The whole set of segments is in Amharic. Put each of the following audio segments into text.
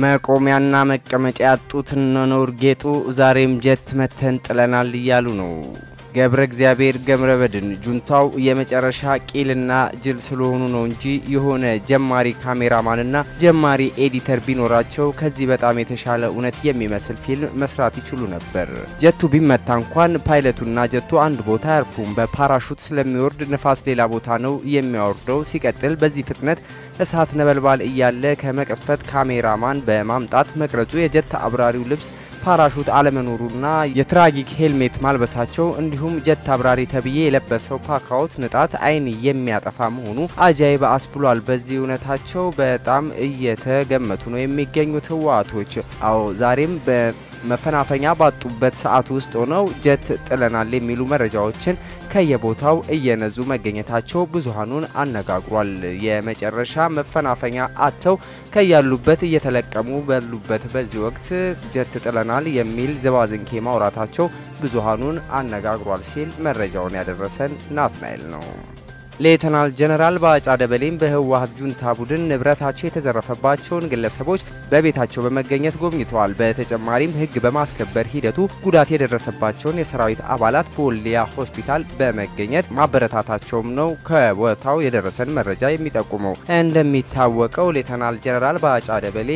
መቆሚያና መቀመጫ ያጡት እነ ኖር ጌጡ ዛሬም ጀት መተን ጥለናል እያሉ ነው። ገብረ እግዚአብሔር ገብረ በድን ጁንታው የመጨረሻ ቂልና ጅል ስለሆኑ ነው እንጂ የሆነ ጀማሪ ካሜራማንና ጀማሪ editor ቢኖራቸው ከዚህ በጣም የተሻለ እውነት የሚመስል ፊልም መስራት ይችሉ ነበር። ጀቱ ቢመታ እንኳን ፓይለቱና ጀቱ አንድ ቦታ አያርፉም። በፓራሹት ስለሚወርድ ንፋስ ሌላ ቦታ ነው የሚያወርደው። ሲቀጥል በዚህ ፍጥነት እሳት ነበልባል እያለ ከመቀስፈት ካሜራማን በማምጣት መቅረጹ የጀት አብራሪው ልብስ ፓራሹት አለመኖሩና የትራጊክ ሄልሜት ማልበሳቸው እንዲሁም ጀት አብራሪ ተብዬ የለበሰው ፓካውት ንጣት አይን የሚያጠፋ መሆኑ አጃይብ አስብሏል። በዚህ እውነታቸው በጣም እየተገመቱ ነው የሚገኙት ህወሓቶች። አዎ ዛሬም በመፈናፈኛ ባጡበት ሰዓት ውስጥ ሆነው ጀት ጥለናል የሚሉ መረጃዎችን ከየቦታው እየነዙ መገኘታቸው ብዙሃኑን አነጋግሯል። የመጨረሻ መፈናፈኛ አጥተው ከያሉበት እየተለቀሙ ባሉበት በዚህ ወቅት ጀት ጥለናል የሚል ዝባዝንኬ ማውራታቸው ብዙሃኑን አነጋግሯል ሲል መረጃውን ያደረሰን ናትናኤል ነው። ሌተናል ጀነራል ባጫ ደበሌም በህወሓት ጁንታ ቡድን ንብረታቸው የተዘረፈባቸውን ግለሰቦች በቤታቸው በመገኘት ጎብኝተዋል። በተጨማሪም ህግ በማስከበር ሂደቱ ጉዳት የደረሰባቸውን የሰራዊት አባላት በወልዲያ ሆስፒታል በመገኘት ማበረታታቸውም ነው ከቦታው የደረሰን መረጃ የሚጠቁመው። እንደሚታወቀው ሌተናል ጀነራል ባጫ ደበሌ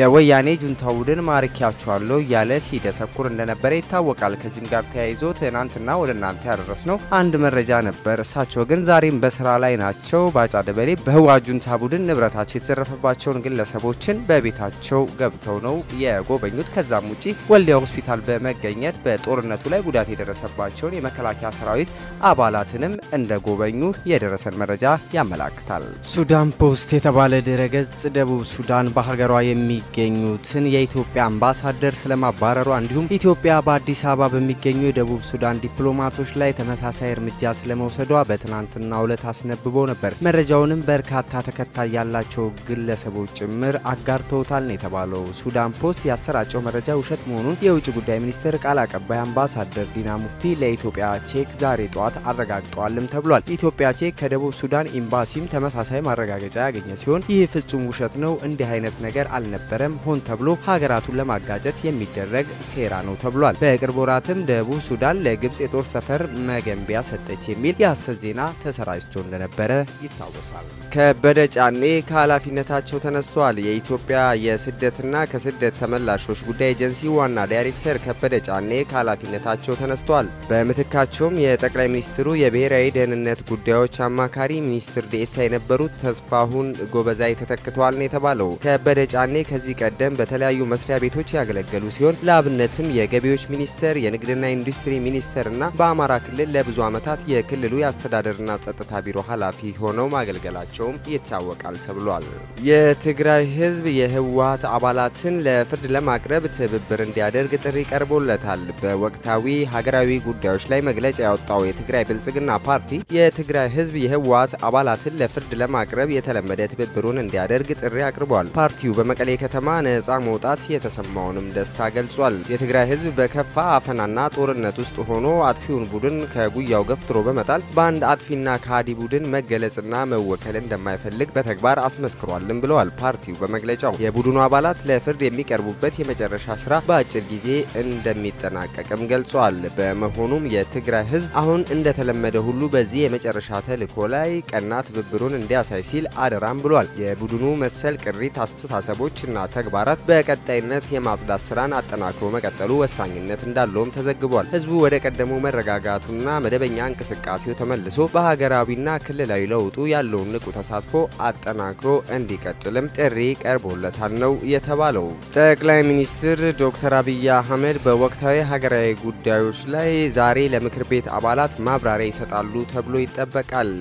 የወያኔ ጁንታ ቡድን ማርኪያቸዋለሁ እያለ ሲደሰኩር እንደነበረ ይታወቃል። ከዚህም ጋር ተያይዞ ትናንትና ወደ እናንተ ያደረስነው አንድ መረጃ ነበር። እሳቸው ግን ዛሬ በስራ ላይ ናቸው። ባጫ ደበሌ በህወሓት ጁንታ ቡድን ንብረታቸው የተዘረፈባቸውን ግለሰቦችን በቤታቸው ገብተው ነው የጎበኙት። ከዛም ውጪ ወልዲያ ሆስፒታል በመገኘት በጦርነቱ ላይ ጉዳት የደረሰባቸውን የመከላከያ ሰራዊት አባላትንም እንደጎበኙ የደረሰን መረጃ ያመላክታል። ሱዳን ፖስት የተባለ ድረገጽ ደቡብ ሱዳን በሀገሯ የሚገኙትን የኢትዮጵያ አምባሳደር ስለማባረሯ እንዲሁም ኢትዮጵያ በአዲስ አበባ በሚገኙ የደቡብ ሱዳን ዲፕሎማቶች ላይ ተመሳሳይ እርምጃ ስለመውሰዷ በትናንትና ዕለት አስነብቦ ነበር። መረጃውንም በርካታ ተከታይ ያላቸው ግለሰቦች ጭምር አጋርተውታል ነው የተባለው። ሱዳን ፖስት ያሰራጨው መረጃ ውሸት መሆኑን የውጭ ጉዳይ ሚኒስትር ቃል አቀባይ አምባሳደር ዲና ሙፍቲ ለኢትዮጵያ ቼክ ዛሬ ጠዋት አረጋግጠዋልም ተብሏል። ኢትዮጵያ ቼክ ከደቡብ ሱዳን ኤምባሲም ተመሳሳይ ማረጋገጫ ያገኘ ሲሆን ይህ ፍጹም ውሸት ነው፣ እንዲህ አይነት ነገር አልነበረም፣ ሆን ተብሎ ሀገራቱን ለማጋጨት የሚደረግ ሴራ ነው ተብሏል። በቅርብ ወራትም ደቡብ ሱዳን ለግብጽ የጦር ሰፈር መገንቢያ ሰጠች የሚል የሐሰት ዜና ተሰራጭቶ እንደነበረ ይታወሳል። ከበደ ጫኔ ከኃላፊነታቸው ተነስተዋል። የኢትዮጵያ የስደትና ከስደት ተመላሾች ጉዳይ ኤጀንሲ ዋና ዳይሬክተር ከበደ ጫኔ ከኃላፊነታቸው ተነስተዋል። በምትካቸውም የጠቅላይ ሚኒስትሩ የብሔራዊ ደህንነት ጉዳዮች አማካሪ ሚኒስትር ዴኤታ የነበሩት ተስፋሁን ጎበዛይ ተተክተዋል ነው የተባለው። ከበደ ጫኔ ከዚህ ቀደም በተለያዩ መስሪያ ቤቶች ያገለገሉ ሲሆን ለአብነትም የገቢዎች ሚኒስቴር፣ የንግድና ኢንዱስትሪ ሚኒስቴርና በአማራ ክልል ለብዙ ዓመታት የክልሉ የአስተዳደርና ጸጥታ ቢሮ ኃላፊ ሆነው ማገልገላቸውም ይታወቃል ተብሏል። የትግራይ ሕዝብ የህወሓት አባላትን ለፍርድ ለማቅረብ ትብብር እንዲያደርግ ጥሪ ቀርቦለታል። በወቅታዊ ሀገራዊ ጉዳዮች ላይ መግለጫ ያወጣው የትግራይ ብልጽግና ፓርቲ የትግራይ ሕዝብ የህወሓት አባላትን ለፍርድ ለማቅረብ የተለመደ ትብብሩን እንዲያደርግ ጥሪ አቅርቧል። ፓርቲው በመቀሌ ከተማ ነጻ መውጣት የተሰማውንም ደስታ ገልጿል። የትግራይ ሕዝብ በከፋ አፈናና ጦርነት ውስጥ ሆኖ አጥፊውን ቡድን ከጉያው ገፍትሮ በመጣል በአንድ አጥፊና ከሃዲ ቡድን መገለጽና መወከል እንደማይፈልግ በተግባር አስመስክሯልም ብለዋል። ፓርቲው በመግለጫው የቡድኑ አባላት ለፍርድ የሚቀርቡበት የመጨረሻ ስራ በአጭር ጊዜ እንደሚጠናቀቅም ገልጿል። በመሆኑም የትግራይ ህዝብ አሁን እንደተለመደ ሁሉ በዚህ የመጨረሻ ተልዕኮ ላይ ቀና ትብብሩን እንዲያሳይ ሲል አደራም ብሏል። የቡድኑ መሰል ቅሪት አስተሳሰቦችና ተግባራት በቀጣይነት የማጽዳት ስራን አጠናክሮ መቀጠሉ ወሳኝነት እንዳለውም ተዘግቧል። ህዝቡ ወደ ቀደመው መረጋጋቱና መደበኛ እንቅስቃሴው ተመልሶ በሀገራዊና ክልላዊ ለውጡ ያለውን ንቁ ተሳትፎ አጠናክሮ እንዲቀጥልም ጥሪ ቀርቦለታል ነው የተባለው። ጠቅላይ ሚኒስትር ዶክተር አብይ አህመድ በወቅታዊ ሀገራዊ ጉዳዮች ላይ ዛሬ ለምክር ቤት አባላት ማብራሪያ ይሰጣሉ ተብሎ ይጠበቃል።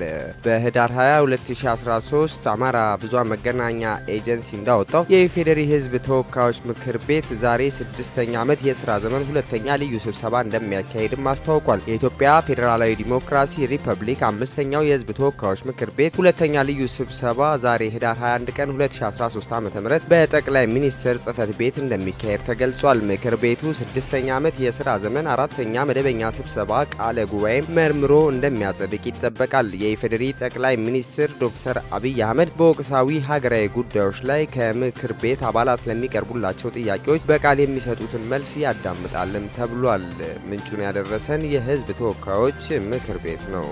በህዳር 20 2013 አማራ ብዙኃን መገናኛ ኤጀንሲ እንዳወጣው የኢፌዴሪ ህዝብ ተወካዮች ምክር ቤት ዛሬ ስድስተኛ ዓመት የስራ ዘመን ሁለተኛ ልዩ ስብሰባ እንደሚያካሄድም አስታውቋል። የኢትዮጵያ ፌዴራላዊ ዲሞክራሲ ሪፐብሊክ አምስት ስድስተኛው የህዝብ ተወካዮች ምክር ቤት ሁለተኛ ልዩ ስብሰባ ዛሬ ህዳር 21 ቀን 2013 ዓ ም በጠቅላይ ሚኒስትር ጽህፈት ቤት እንደሚካሄድ ተገልጿል። ምክር ቤቱ ስድስተኛ ዓመት የስራ ዘመን አራተኛ መደበኛ ስብሰባ ቃለ ጉባኤ መርምሮ እንደሚያጸድቅ ይጠበቃል። የኢፌዴሪ ጠቅላይ ሚኒስትር ዶክተር አብይ አህመድ በወቅታዊ ሀገራዊ ጉዳዮች ላይ ከምክር ቤት አባላት ለሚቀርቡላቸው ጥያቄዎች በቃል የሚሰጡትን መልስ ያዳምጣልም ተብሏል። ምንጩን ያደረሰን የህዝብ ተወካዮች ምክር ቤት ነው።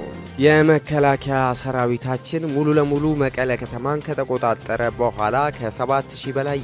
የመከላከያ ሰራዊታችን ሙሉ ለሙሉ መቀለ ከተማን ከተቆጣጠረ በኋላ ከ7000 በላይ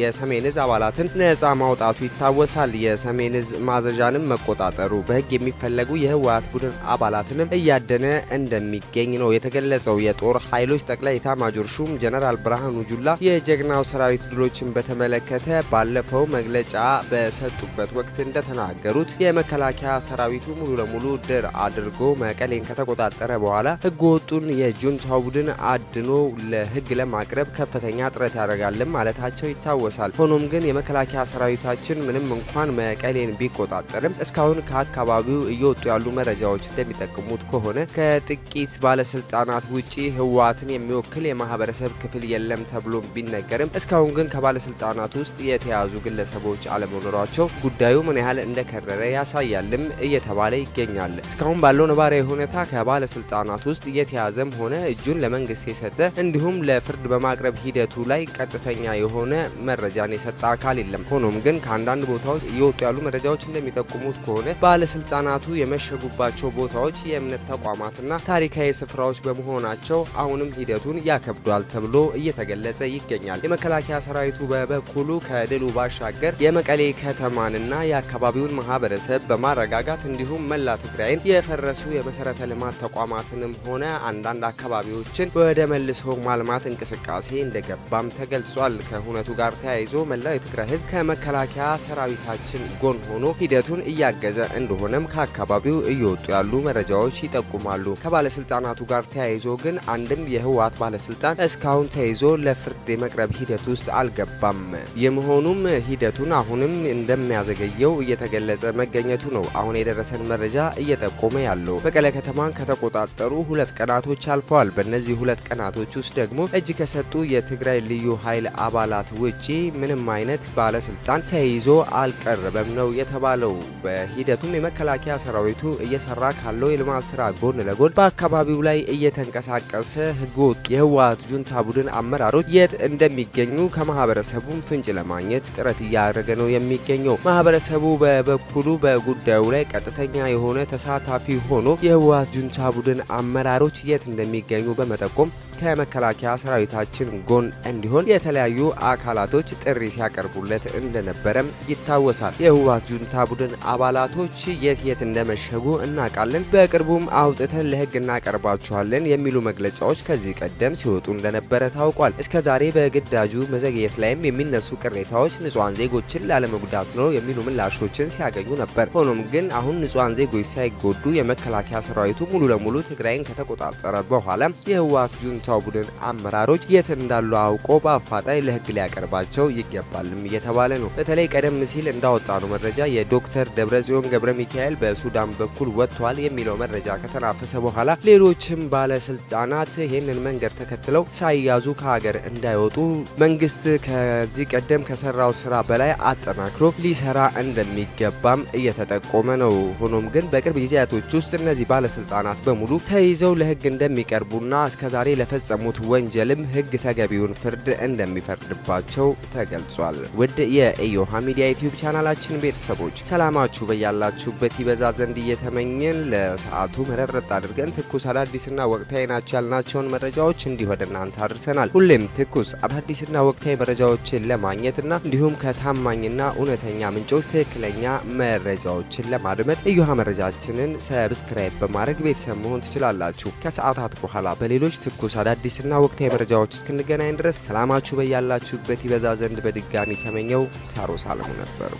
የሰሜን እዝ አባላትን ነጻ ማውጣቱ ይታወሳል። የሰሜን እዝ ማዘዣንም መቆጣጠሩ በህግ የሚፈለጉ የህወሓት ቡድን አባላትንም እያደነ እንደሚገኝ ነው የተገለጸው። የጦር ኃይሎች ጠቅላይ ኤታማዦር ሹም ጀነራል ብርሃኑ ጁላ የጀግናው ሰራዊት ድሎችን በተመለከተ ባለፈው መግለጫ በሰጡበት ወቅት እንደተናገሩት የመከላከያ ሰራዊቱ ሙሉ ለሙሉ ድር አድርጎ መቀሌን ከተቆጣጠረ በኋላ ህገወጡን የጁንታው ቡድን አድኖ ለህግ ለማቅረብ ከፍተኛ ጥረት ያደርጋልን ማለታቸው ይታወሳል። ሆኖም ግን የመከላከያ ሰራዊታችን ምንም እንኳን መቀሌን ቢቆጣጠርም እስካሁን ከአካባቢው እየወጡ ያሉ መረጃዎች እንደሚጠቅሙት ከሆነ ከጥቂት ባለስልጣናት ውጪ ህወሓትን የሚወክል የማህበረሰብ ክፍል የለም ተብሎ ቢነገርም እስካሁን ግን ከባለስልጣናት ውስጥ የተያዙ ግለሰቦች አለመኖራቸው ጉዳዩ ምን ያህል እንደከረረ ያሳያልም እየተባለ ይገኛል። እስካሁን ባለው ነባራዊ ሁኔታ ከባለስልጣናት ውስጥ የተያዘም ሆነ እጁን ለመንግስት የሰጠ እንዲሁም ለፍርድ በማቅረብ ሂደቱ ላይ ቀጥተኛ የሆነ መረጃን የሰጠ አካል የለም። ሆኖም ግን ከአንዳንድ ቦታዎች እየወጡ ያሉ መረጃዎች እንደሚጠቁሙት ከሆነ ባለስልጣናቱ የመሸጉባቸው ቦታዎች የእምነት ተቋማትና ታሪካዊ ስፍራዎች በመሆናቸው አሁንም ሂደቱን ያከብዷል ተብሎ እየተገለጸ ይገኛል። የመከላከያ ሰራዊቱ በበኩሉ ከድሉ ባሻገር የመቀሌ ከተማንና የአካባቢውን ማህበረሰብ በማረጋጋት እንዲሁም መላ ትግራይን የፈረሱ የመሰረተ ልማት ተቋማትንም ሆነ አንዳንድ አካባቢዎችን ወደ መልሶ ማልማት እንቅስቃሴ እንደገባም ተገልጿል። ከሁነቱ ጋር ተያይዞ መላው የትግራይ ህዝብ ከመከላከያ ሰራዊታችን ጎን ሆኖ ሂደቱን እያገዘ እንደሆነም ከአካባቢው እየወጡ ያሉ መረጃዎች ይጠቁማሉ። ከባለስልጣናቱ ጋር ተያይዞ ግን አንድም የህወሓት ባለስልጣን እስካሁን ተይዞ ለፍርድ የመቅረብ ሂደት ውስጥ አልገባም። የመሆኑም ሂደቱን አሁንም እንደሚያዘገየው እየተገለጸ መገኘቱ ነው አሁን የደረሰን መረጃ እየጠቆመ ያለው። መቀለ ከተማን ከተቆጣጠሩ ሁለት ቀናቶች አልፈዋል። በእነዚህ ሁለት ቀናቶች ውስጥ ደግሞ እጅ ከሰጡ የትግራይ ልዩ ኃይል አባላት ውጪ ምንም አይነት ባለስልጣን ተይዞ አልቀረበም ነው የተባለው። በሂደቱም የመከላከያ ሰራዊቱ እየሰራ ካለው የልማት ስራ ጎን ለጎን በአካባቢው ላይ እየተንቀሳቀሰ ህገወጥ የህወሓት ጁንታ ቡድን አመራሮች የት እንደሚገኙ ከማህበረሰቡም ፍንጭ ለማግኘት ጥረት እያደረገ ነው የሚገኘው። ማህበረሰቡ በበኩሉ በጉዳዩ ላይ ቀጥተኛ የሆነ ተሳታፊ ሆኖ የህወሓት ጁንታ ቡድን አመራሮች የት እንደሚገኙ በመጠቆም ከመከላከያ ሰራዊታችን ጎን እንዲሆን የተለያዩ አካላቶች ጥሪ ሲያቀርቡለት እንደነበረም ይታወሳል። የህወሓት ጁንታ ቡድን አባላቶች የት የት እንደመሸጉ እናውቃለን፣ በቅርቡም አውጥተን ለህግ እናቀርባቸዋለን የሚሉ መግለጫዎች ከዚህ ቀደም ሲወጡ እንደነበረ ታውቋል። እስከ ዛሬ በግዳጁ መዘግየት ላይም የሚነሱ ቅሬታዎች ንጹሐን ዜጎችን ላለመጉዳት ነው የሚሉ ምላሾችን ሲያገኙ ነበር። ሆኖም ግን አሁን ንጹሐን ዜጎች ሳይጎዱ የመከላከያ ሰራዊቱ ሙሉ ለሙሉ ትግራይን ከተቆጣጠረ በኋላ የህወሓት ጁንታው ቡድን አመራሮች የት እንዳሉ አውቆ በአፋጣኝ ለህግ ሊያቀርባቸው ይገባልም እየተባለ ነው። በተለይ ቀደም ሲል እንዳወጣነው መረጃ የዶክተር ደብረጽዮን ገብረ ሚካኤል በሱዳን በኩል ወጥቷል የሚለው መረጃ ከተናፈሰ በኋላ ሌሎችም ባለስልጣናት ይህንን መንገድ ተከትለው ሳይያዙ ከሀገር እንዳይወጡ መንግስት ከዚህ ቀደም ከሰራው ስራ በላይ አጠናክሮ ሊሰራ እንደሚገባም እየተጠቆመ ነው። ሆኖም ግን በቅርብ ጊዜያቶች ውስጥ እነዚህ ባለስልጣናት በሙሉ ተይዘው ለህግ እንደሚቀርቡና እስከዛሬ ለፈጸሙት ወንጀልም ህግ ተገቢውን ፍርድ እንደሚፈርድባቸው ተገልጿል። ውድ የኢዮሃ ሚዲያ ዩቲዩብ ቻናላችን ቤተሰቦች ሰላማችሁ በያላችሁበት ይበዛ ዘንድ እየተመኘን ለሰዓቱ መረጥ መረጥ አድርገን ትኩስ አዳዲስና ወቅታዊ ናቸው ያልናቸውን መረጃዎች እንዲህ ወደ እናንተ አድርሰናል። ሁሌም ትኩስ አዳዲስና ወቅታዊ መረጃዎችን ለማግኘትና እንዲሁም ከታማኝና እውነተኛ ምንጮች ትክክለኛ መረጃዎችን ለማድመጥ ኢዮሃ ሚዲያችንን subscribe በማድረግ ቤተሰብ መሆን ትችላላችሁ። ከሰዓታት በኋላ በሌሎች ትኩስ አዳዲስና ወቅታዊ መረጃዎች እስክንገናኝ ድረስ ሰላማችሁ በያላችሁበት ይበዛ ዘንድ በድጋሚ ተመኘሁ። ታሮስ አለሙ ነበሩ።